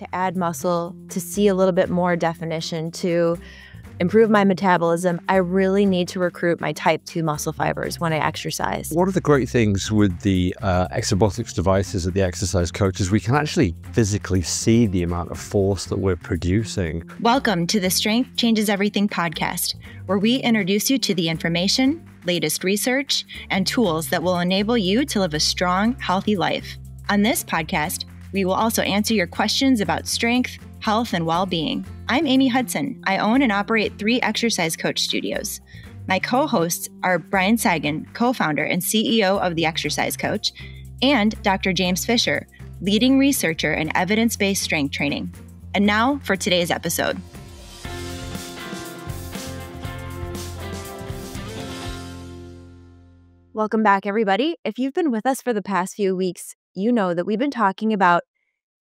to add muscle, to see a little bit more definition, to improve my metabolism, I really need to recruit my type 2 muscle fibers when I exercise. One of the great things with the uh, Exerbotics devices at the exercise coach is we can actually physically see the amount of force that we're producing. Welcome to the Strength Changes Everything podcast, where we introduce you to the information, latest research, and tools that will enable you to live a strong, healthy life. On this podcast, we will also answer your questions about strength, health, and well being. I'm Amy Hudson. I own and operate three exercise coach studios. My co hosts are Brian Cygan, co founder and CEO of The Exercise Coach, and Dr. James Fisher, leading researcher in evidence based strength training. And now for today's episode. Welcome back, everybody. If you've been with us for the past few weeks, you know that we've been talking about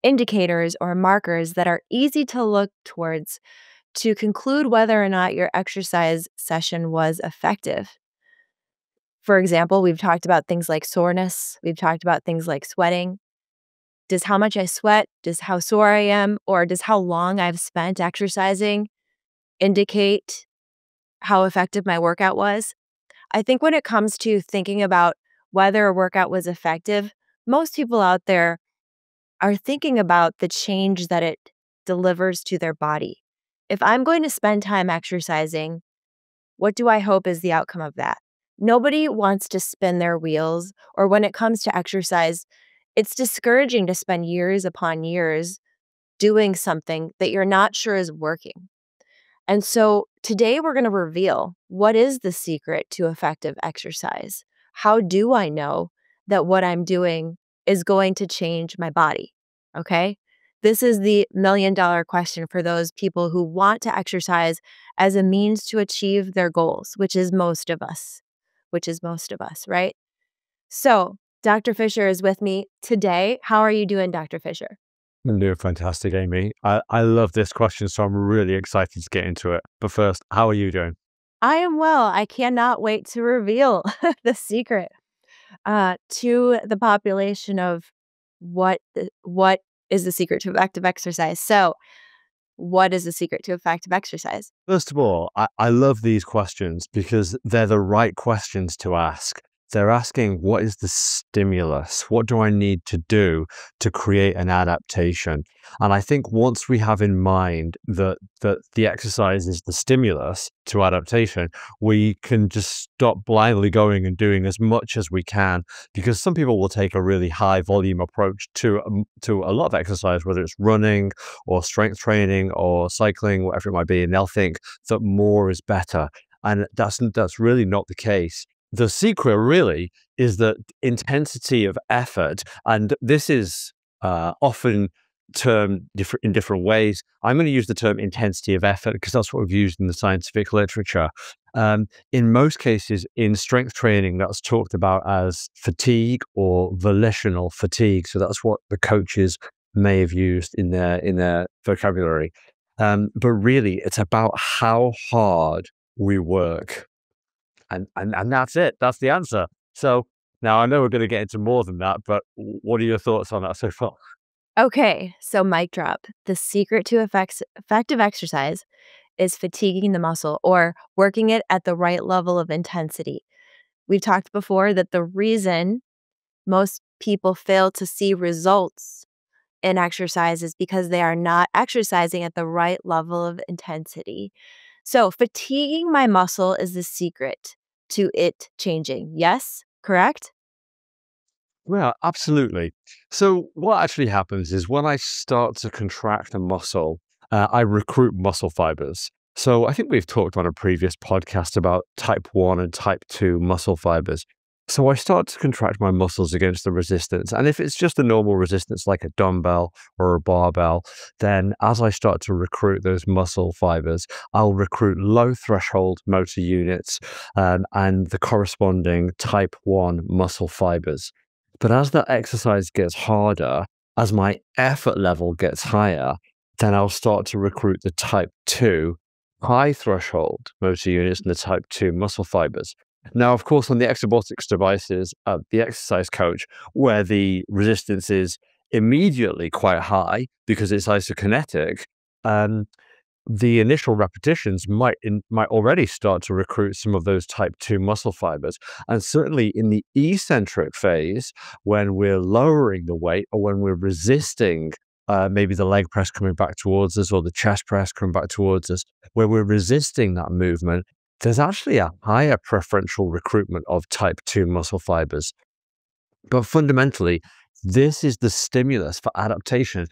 indicators or markers that are easy to look towards to conclude whether or not your exercise session was effective. For example, we've talked about things like soreness, we've talked about things like sweating. Does how much I sweat, does how sore I am, or does how long I've spent exercising indicate how effective my workout was? I think when it comes to thinking about whether a workout was effective, most people out there are thinking about the change that it delivers to their body. If I'm going to spend time exercising, what do I hope is the outcome of that? Nobody wants to spin their wheels, or when it comes to exercise, it's discouraging to spend years upon years doing something that you're not sure is working. And so today we're going to reveal what is the secret to effective exercise? How do I know that what I'm doing is going to change my body. Okay. This is the million dollar question for those people who want to exercise as a means to achieve their goals, which is most of us, which is most of us, right? So, Dr. Fisher is with me today. How are you doing, Dr. Fisher? I'm doing fantastic, Amy. I, I love this question, so I'm really excited to get into it. But first, how are you doing? I am well. I cannot wait to reveal the secret uh, to the population of what what is the secret to effective exercise. So, what is the secret to effective exercise? First of all, I, I love these questions because they're the right questions to ask. They're asking, what is the stimulus? What do I need to do to create an adaptation? And I think once we have in mind that, that the exercise is the stimulus to adaptation, we can just stop blindly going and doing as much as we can. Because some people will take a really high volume approach to, um, to a lot of exercise, whether it's running or strength training or cycling, whatever it might be, and they'll think that more is better. And that's, that's really not the case the secret really is the intensity of effort. And this is uh, often termed in different ways. I'm going to use the term intensity of effort because that's what we've used in the scientific literature. Um, in most cases, in strength training, that's talked about as fatigue or volitional fatigue. So that's what the coaches may have used in their in their vocabulary. Um, but really, it's about how hard we work and, and, and that's it. That's the answer. So now I know we're going to get into more than that, but what are your thoughts on that so far? Okay, so mic drop. The secret to effects, effective exercise is fatiguing the muscle or working it at the right level of intensity. We've talked before that the reason most people fail to see results in exercise is because they are not exercising at the right level of intensity. So, fatiguing my muscle is the secret to it changing. Yes, correct? Well, absolutely. So, what actually happens is when I start to contract a muscle, uh, I recruit muscle fibers. So, I think we've talked on a previous podcast about type 1 and type 2 muscle fibers. So I start to contract my muscles against the resistance. And if it's just a normal resistance like a dumbbell or a barbell, then as I start to recruit those muscle fibers, I'll recruit low threshold motor units um, and the corresponding type 1 muscle fibers. But as that exercise gets harder, as my effort level gets higher, then I'll start to recruit the type 2 high threshold motor units and the type 2 muscle fibers. Now, of course, on the Exerbotics devices, uh, the exercise coach, where the resistance is immediately quite high because it's isokinetic, um, the initial repetitions might in, might already start to recruit some of those type 2 muscle fibers. And certainly in the eccentric phase when we're lowering the weight or when we're resisting uh, maybe the leg press coming back towards us or the chest press coming back towards us where we're resisting that movement there's actually a higher preferential recruitment of type 2 muscle fibers but fundamentally this is the stimulus for adaptation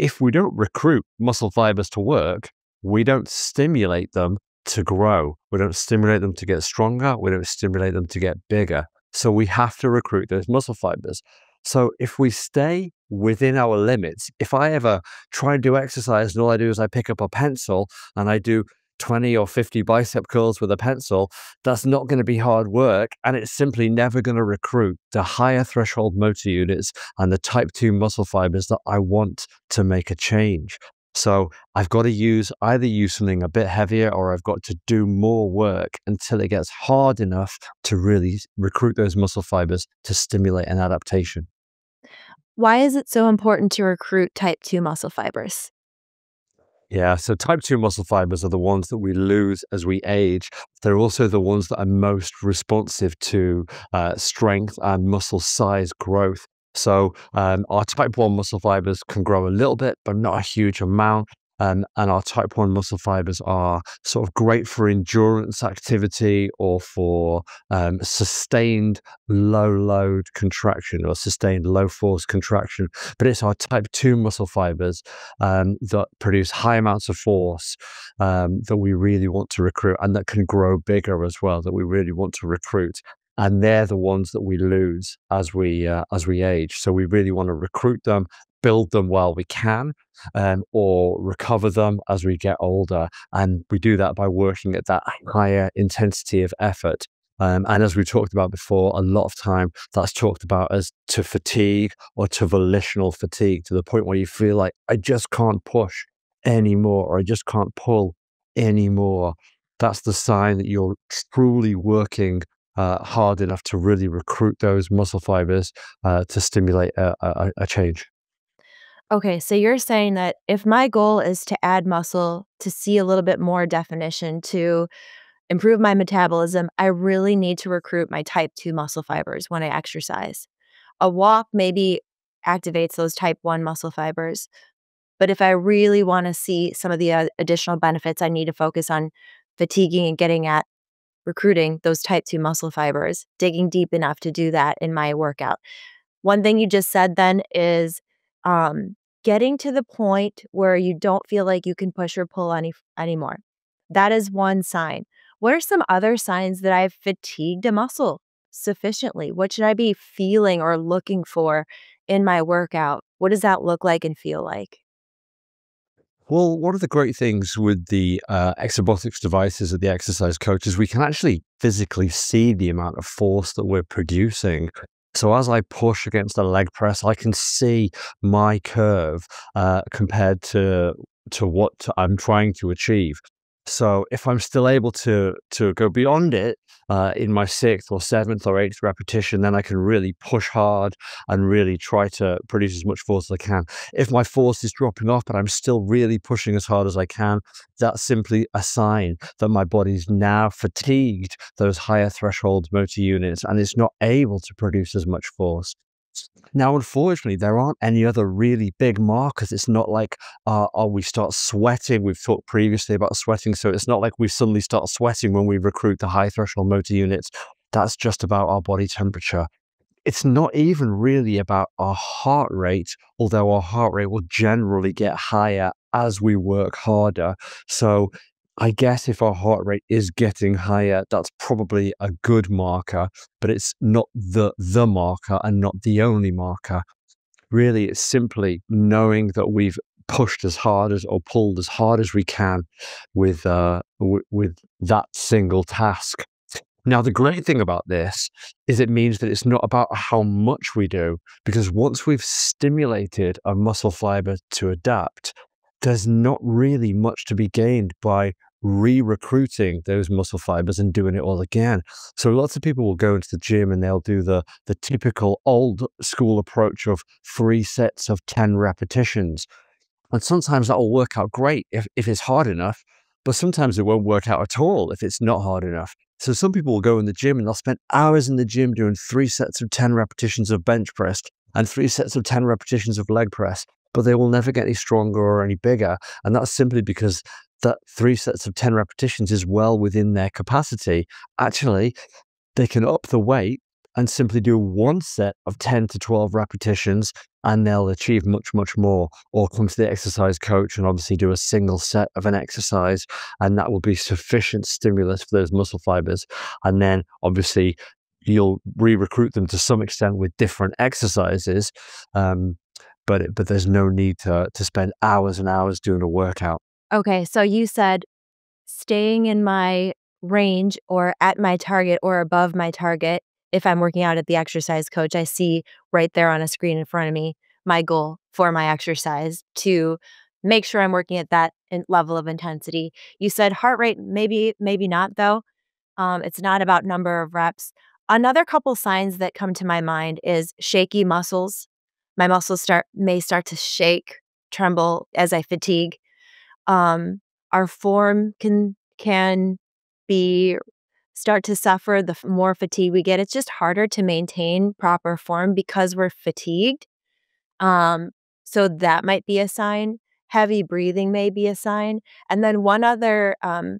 if we don't recruit muscle fibers to work, we don't stimulate them to grow. We don't stimulate them to get stronger. We don't stimulate them to get bigger. So we have to recruit those muscle fibers. So if we stay within our limits, if I ever try and do exercise and all I do is I pick up a pencil and I do 20 or 50 bicep curls with a pencil, that's not going to be hard work. And it's simply never going to recruit the higher threshold motor units and the type 2 muscle fibers that I want to make a change. So I've got to use either use something a bit heavier or I've got to do more work until it gets hard enough to really recruit those muscle fibers to stimulate an adaptation. Why is it so important to recruit type 2 muscle fibers? Yeah, so type 2 muscle fibers are the ones that we lose as we age. They're also the ones that are most responsive to uh, strength and muscle size growth. So, um, our type 1 muscle fibers can grow a little bit, but not a huge amount. Um, and our type 1 muscle fibers are sort of great for endurance activity or for um, sustained low load contraction or sustained low force contraction. But it's our type 2 muscle fibers um, that produce high amounts of force um, that we really want to recruit and that can grow bigger as well, that we really want to recruit and they're the ones that we lose as we uh, as we age. So we really want to recruit them build them while we can um, or recover them as we get older. And we do that by working at that higher intensity of effort. Um, and as we talked about before, a lot of time that's talked about as to fatigue or to volitional fatigue to the point where you feel like, I just can't push anymore or I just can't pull anymore. That's the sign that you're truly working uh, hard enough to really recruit those muscle fibers uh, to stimulate a, a, a change. Okay, so you're saying that if my goal is to add muscle, to see a little bit more definition, to improve my metabolism, I really need to recruit my type 2 muscle fibers when I exercise. A walk maybe activates those type 1 muscle fibers. But if I really want to see some of the uh, additional benefits, I need to focus on fatiguing and getting at recruiting those type 2 muscle fibers, digging deep enough to do that in my workout. One thing you just said then is um, getting to the point where you don't feel like you can push or pull any anymore. That is one sign. What are some other signs that I've fatigued a muscle sufficiently? What should I be feeling or looking for in my workout? What does that look like and feel like? Well, one of the great things with the uh, Exerbotics devices of the exercise coach is we can actually physically see the amount of force that we're producing so as I push against the leg press, I can see my curve uh, compared to to what I'm trying to achieve. So if I'm still able to to go beyond it uh, in my sixth or seventh or eighth repetition, then I can really push hard and really try to produce as much force as I can. If my force is dropping off, but I'm still really pushing as hard as I can, that's simply a sign that my body's now fatigued those higher threshold motor units and it's not able to produce as much force. Now, unfortunately, there aren't any other really big markers. It's not like, uh, oh, we start sweating. We've talked previously about sweating. So it's not like we suddenly start sweating when we recruit the high threshold motor units. That's just about our body temperature. It's not even really about our heart rate, although our heart rate will generally get higher as we work harder. So I guess if our heart rate is getting higher, that's probably a good marker, but it's not the the marker and not the only marker. Really, it's simply knowing that we've pushed as hard as or pulled as hard as we can with uh, w- with that single task. Now, the great thing about this is it means that it's not about how much we do, because once we've stimulated a muscle fiber to adapt, there's not really much to be gained by re-recruiting those muscle fibers and doing it all again. So lots of people will go into the gym and they'll do the the typical old school approach of three sets of 10 repetitions. And sometimes that will work out great if, if it's hard enough, but sometimes it won't work out at all if it's not hard enough. So some people will go in the gym and they'll spend hours in the gym doing three sets of 10 repetitions of bench press and three sets of 10 repetitions of leg press, but they will never get any stronger or any bigger. And that's simply because that three sets of 10 repetitions is well within their capacity. Actually, they can up the weight and simply do one set of 10 to 12 repetitions and they'll achieve much, much more. Or come to the exercise coach and obviously do a single set of an exercise, and that will be sufficient stimulus for those muscle fibers. And then obviously, you'll re recruit them to some extent with different exercises. Um, but, but there's no need to, to spend hours and hours doing a workout. Okay. So you said staying in my range or at my target or above my target if I'm working out at the exercise coach, I see right there on a screen in front of me my goal for my exercise to make sure I'm working at that level of intensity. You said heart rate, maybe, maybe not though. Um, it's not about number of reps. Another couple signs that come to my mind is shaky muscles. My muscles start may start to shake, tremble as I fatigue. Um, our form can can be start to suffer, the more fatigue we get. It's just harder to maintain proper form because we're fatigued. Um, so that might be a sign. Heavy breathing may be a sign. And then one other um,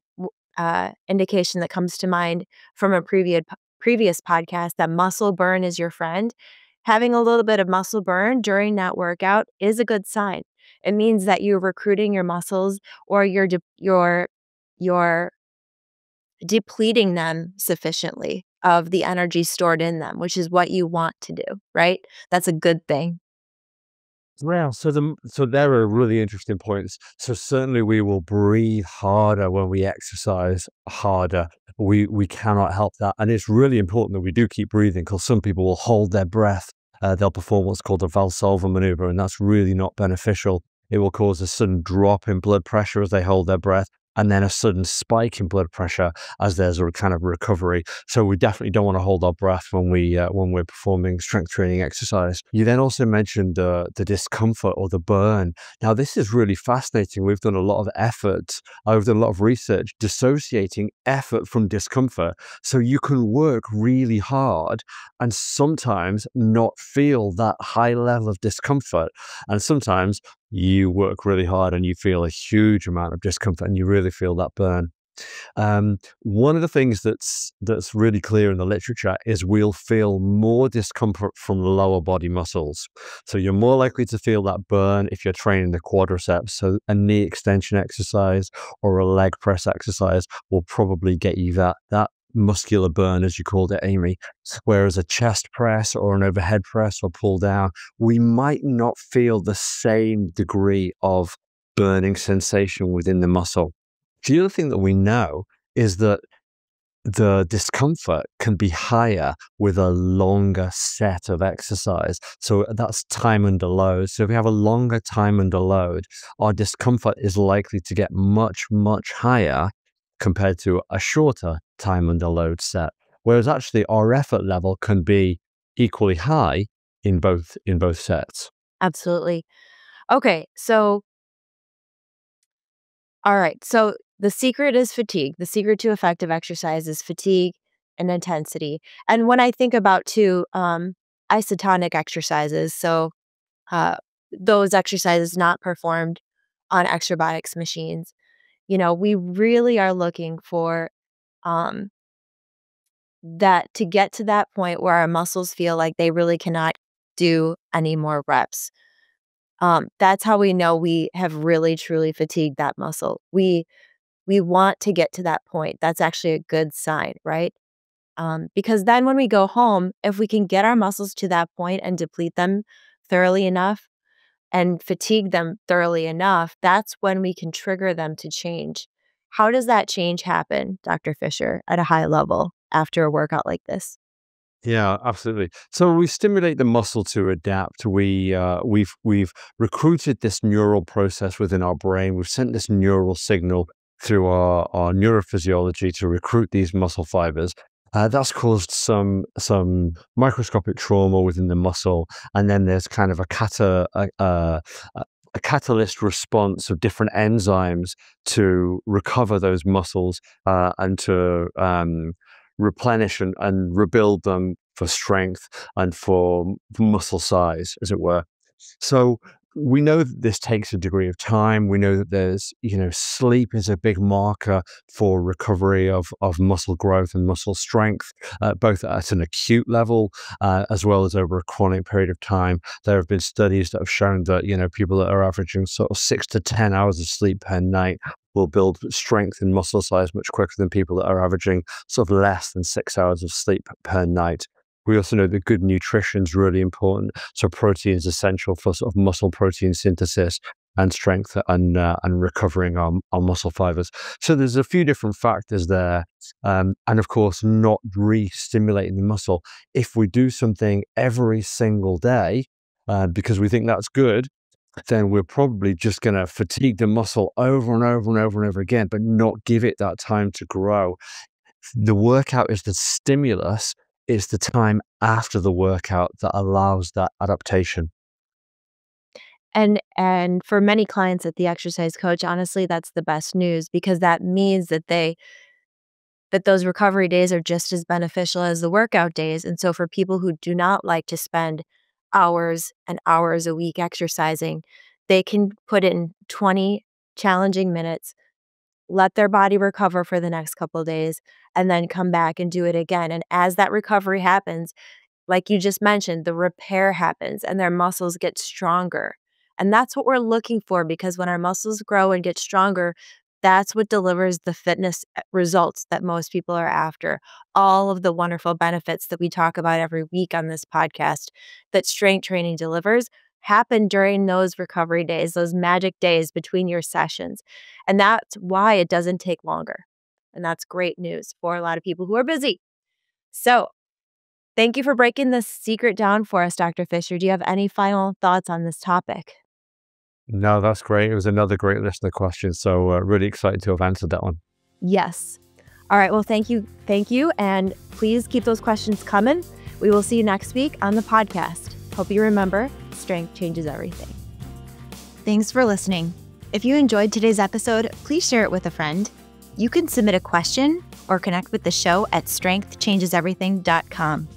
uh, indication that comes to mind from a previous previous podcast that muscle burn is your friend. Having a little bit of muscle burn during that workout is a good sign. It means that you're recruiting your muscles or you're de- you're you're depleting them sufficiently of the energy stored in them, which is what you want to do, right? That's a good thing. Well, so the so there are really interesting points. So certainly we will breathe harder when we exercise harder. We we cannot help that, and it's really important that we do keep breathing because some people will hold their breath. Uh, they'll perform what's called a Valsalva maneuver, and that's really not beneficial. It will cause a sudden drop in blood pressure as they hold their breath, and then a sudden spike in blood pressure as there's a kind of recovery. So we definitely don't want to hold our breath when we uh, when we're performing strength training exercise. You then also mentioned uh, the discomfort or the burn. Now this is really fascinating. We've done a lot of effort. I've done a lot of research dissociating effort from discomfort. So you can work really hard and sometimes not feel that high level of discomfort, and sometimes you work really hard and you feel a huge amount of discomfort and you really feel that burn. Um, one of the things that's that's really clear in the literature is we'll feel more discomfort from lower body muscles. So you're more likely to feel that burn if you're training the quadriceps. So a knee extension exercise or a leg press exercise will probably get you that that muscular burn, as you called it, Amy. Whereas a chest press or an overhead press or pull down, we might not feel the same degree of burning sensation within the muscle. The other thing that we know is that the discomfort can be higher with a longer set of exercise. So that's time under load. So if we have a longer time under load, our discomfort is likely to get much, much higher compared to a shorter time under load set. Whereas actually our effort level can be equally high in both in both sets. Absolutely. Okay, so all right. So the secret is fatigue. The secret to effective exercise is fatigue and intensity. And when I think about too um, isotonic exercises, so uh, those exercises not performed on Exerbotics machines, you know, we really are looking for um, that to get to that point where our muscles feel like they really cannot do any more reps. Um, that's how we know we have really truly fatigued that muscle. We we want to get to that point. That's actually a good sign, right? Um, because then when we go home, if we can get our muscles to that point and deplete them thoroughly enough, and fatigue them thoroughly enough, that's when we can trigger them to change. How does that change happen, Dr. Fisher, at a high level after a workout like this? Yeah, absolutely. So we stimulate the muscle to adapt. We uh, we've we've recruited this neural process within our brain. We've sent this neural signal through our, our neurophysiology to recruit these muscle fibers. Uh, that's caused some some microscopic trauma within the muscle, and then there's kind of a cata, a, a, a catalyst response of different enzymes to recover those muscles uh, and to um, replenish and, and rebuild them for strength and for muscle size, as it were. So we know that this takes a degree of time. We know that there's, you know, sleep is a big marker for recovery of, of muscle growth and muscle strength, uh, both at an acute level uh, as well as over a chronic period of time. There have been studies that have shown that, you know, people that are averaging sort of six to 10 hours of sleep per night will build strength and muscle size much quicker than people that are averaging sort of less than six hours of sleep per night. We also know that good nutrition is really important. So protein is essential for sort of muscle protein synthesis and strength and uh, and recovering our, our muscle fibers. So there's a few different factors there, um, and of course, not re-stimulating the muscle. If we do something every single day uh, because we think that's good, then we're probably just going to fatigue the muscle over and over and over and over again, but not give it that time to grow. The workout is the stimulus it's the time after the workout that allows that adaptation. And and for many clients at the exercise coach, honestly, that's the best news because that means that they that those recovery days are just as beneficial as the workout days. And so for people who do not like to spend hours and hours a week exercising, they can put in 20 challenging minutes let their body recover for the next couple days, and then come back and do it again. And as that recovery happens, like you just mentioned, the repair happens and their muscles get stronger. And that's what we're looking for because when our muscles grow and get stronger, that's what delivers the fitness eh, results that most people are after. All of the wonderful benefits that we talk about every week on this podcast that strength training delivers happen during those recovery days, those magic days between your sessions. And that's why it doesn't take longer. And that's great news for a lot of people who are busy. So, thank you for breaking this secret down for us, Dr. Fisher. Do you have any final thoughts on this topic? No, that's great. It was another great list of questions. So, uh, really excited to have answered that one. Yes. All right. Well, thank you. Thank you. And please keep those questions coming. We will see you next week on the podcast. Hope you remember strength changes everything. Thanks for listening. If you enjoyed today's episode, please share it with a friend. You can submit a question or connect with the show at strengthchangeseverything.com.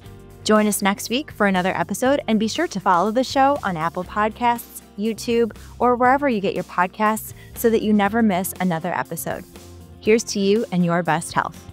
Join us next week for another episode and be sure to follow the show on Apple Podcasts, YouTube, or wherever you get your podcasts so that you never miss another episode. Here's to you and your best health.